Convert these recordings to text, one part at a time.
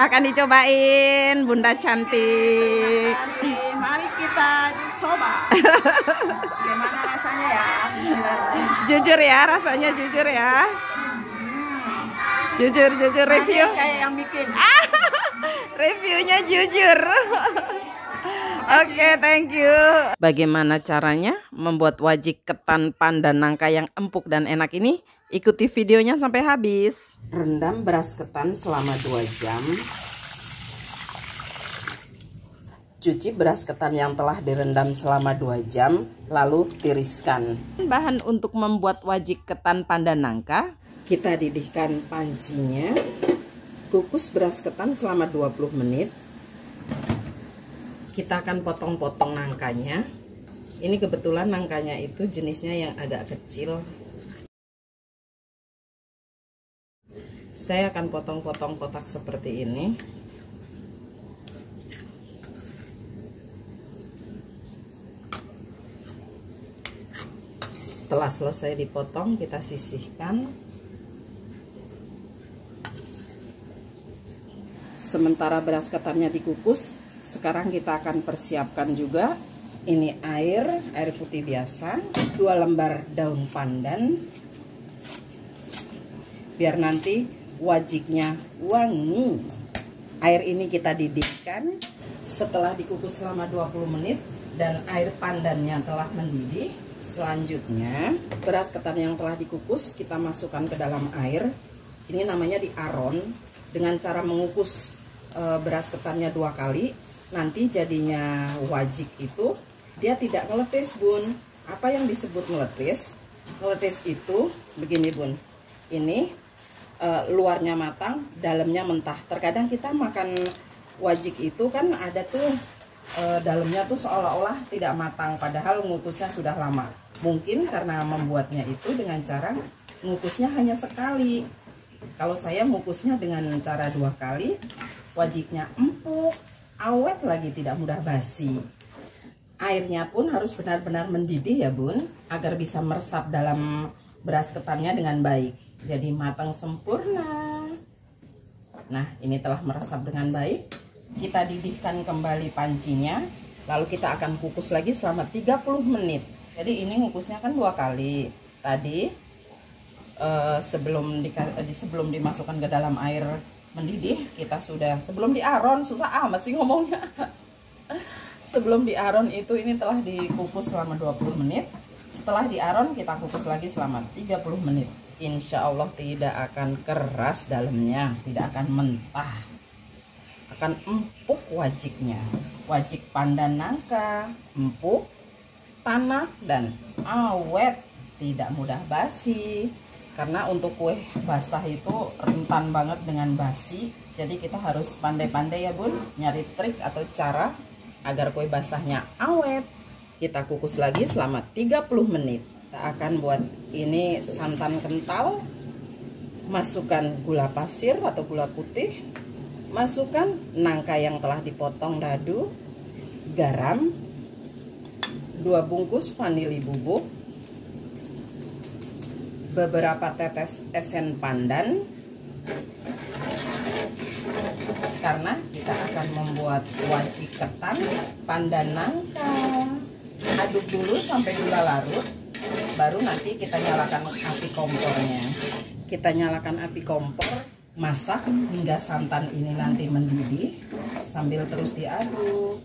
Akan dicobain, Bunda cantik. Mari kita coba. Gimana rasanya ya? Jujur ya, rasanya jujur ya. Jujur, jujur review. Kayak yang bikin. Reviewnya jujur. Oke, thank you. Bagaimana caranya membuat wajik ketan pandan nangka yang empuk dan enak ini? Ikuti videonya sampai habis. Rendam beras ketan selama 2 jam. Cuci beras ketan yang telah direndam selama 2 jam, lalu tiriskan. Bahan untuk membuat wajik ketan pandan nangka, kita didihkan pancinya. Kukus beras ketan selama 20 menit kita akan potong-potong nangkanya ini kebetulan nangkanya itu jenisnya yang agak kecil saya akan potong-potong kotak seperti ini. Setelah selesai dipotong kita sisihkan. Sementara beras ketannya dikukus sekarang kita akan persiapkan juga. Ini air, air putih biasa, dua lembar daun pandan. Biar nanti wajiknya wangi. Air ini kita didihkan setelah dikukus selama 20 menit dan air pandannya telah mendidih. Selanjutnya, beras ketan yang telah dikukus kita masukkan ke dalam air. Ini namanya diaron dengan cara mengukus e, beras ketannya dua kali nanti jadinya wajik itu dia tidak ngeletis bun apa yang disebut ngeletis ngeletis itu begini bun ini e, luarnya matang dalamnya mentah. Terkadang kita makan wajik itu kan ada tuh e, dalamnya tuh seolah-olah tidak matang padahal ngukusnya sudah lama. Mungkin karena membuatnya itu dengan cara ngukusnya hanya sekali. Kalau saya ngukusnya dengan cara dua kali wajiknya empuk awet lagi tidak mudah basi. Airnya pun harus benar-benar mendidih ya bun agar bisa meresap dalam beras ketannya dengan baik jadi matang sempurna. Nah ini telah meresap dengan baik. Kita didihkan kembali pancinya lalu kita akan kukus lagi selama 30 menit. Jadi ini ngukusnya kan dua kali. Tadi eh, sebelum di, sebelum dimasukkan ke dalam air mendidih kita sudah sebelum diaron susah amat sih ngomongnya. Sebelum diaron itu ini telah dikukus selama 20 menit. Setelah diaron kita kukus lagi selama 30 menit Insya Allah tidak akan keras dalamnya tidak akan mentah. Akan empuk wajiknya. Wajik pandan nangka empuk tanah dan awet. Tidak mudah basi. Karena untuk kue basah itu rentan banget dengan basi. Jadi kita harus pandai-pandai ya bun. Nyari trik atau cara agar kue basahnya awet. Kita kukus lagi selama 30 menit kita akan buat ini santan kental masukkan gula pasir atau gula putih masukkan nangka yang telah dipotong dadu garam dua bungkus vanili bubuk beberapa tetes esen pandan karena kita akan membuat wajik ketan pandan nangka. Aduk dulu sampai gula larut baru nanti kita nyalakan api kompornya. Kita nyalakan api kompor masak hingga santan ini nanti mendidih sambil terus diaduk.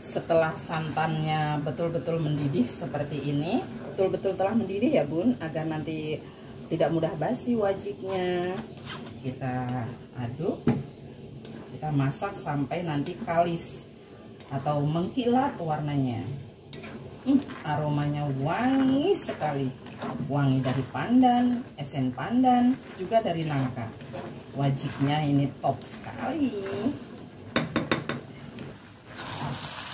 Setelah santannya betul-betul mendidih seperti ini betul-betul telah mendidih ya bun agar nanti tidak mudah basi wajiknya kita aduk kita masak sampai nanti kalis atau mengkilat warnanya hmm, aromanya wangi sekali wangi dari pandan esen pandan juga dari nangka wajiknya ini top sekali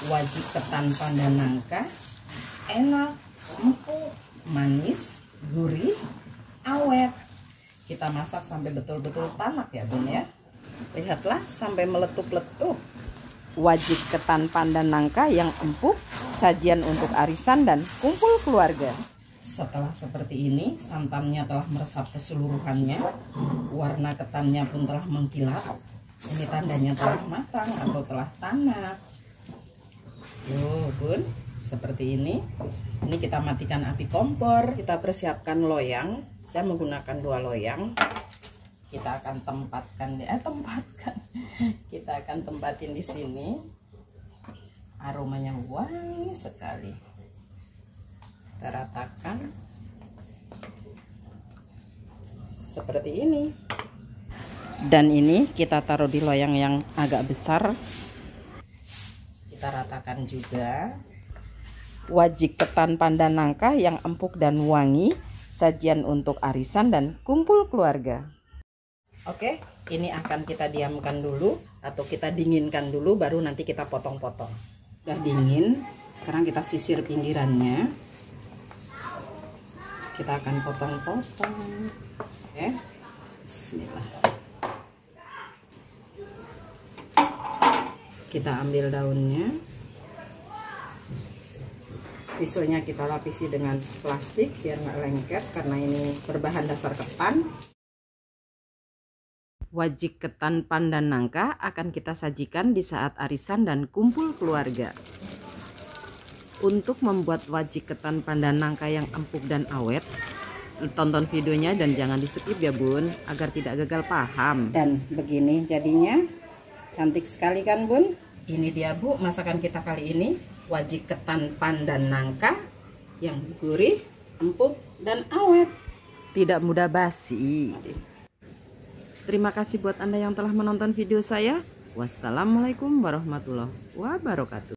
wajik ketan pandan nangka enak empuk, manis, gurih, awet. Kita masak sampai betul-betul tanak ya bun ya. Lihatlah sampai meletup-letup. Wajib ketan pandan nangka yang empuk, sajian untuk arisan dan kumpul keluarga. Setelah seperti ini, santannya telah meresap keseluruhannya, warna ketannya pun telah mengkilat. Ini tandanya telah matang atau telah tanak. Tuh, Bun, seperti ini. Ini kita matikan api kompor. Kita persiapkan loyang. Saya menggunakan dua loyang. Kita akan tempatkan eh tempatkan. Kita akan tempatin di sini. Aromanya wangi sekali. Kita ratakan. Seperti ini. Dan ini kita taruh di loyang yang agak besar. Kita ratakan juga. Wajik ketan pandan nangka yang empuk dan wangi sajian untuk arisan dan kumpul keluarga. Oke ini akan kita diamkan dulu atau kita dinginkan dulu baru nanti kita potong-potong udah dingin sekarang kita sisir pinggirannya. Kita akan potong-potong. Oke bismillah. Kita ambil daunnya. Pisaunya kita lapisi dengan plastik biar nggak lengket karena ini berbahan dasar ketan wajik ketan pandan nangka akan kita sajikan di saat arisan dan kumpul keluarga. Untuk membuat wajik ketan pandan nangka yang empuk dan awet tonton videonya dan jangan di skip ya bun agar tidak gagal paham. Dan begini jadinya. Cantik sekali kan bun? Ini dia bu masakan kita kali ini. Wajik ketan pandan nangka yang gurih empuk dan awet. Tidak mudah basi terima kasih buat anda yang telah menonton video saya. Wassalamualaikum warahmatullahi wabarakatuh